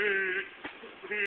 Mm.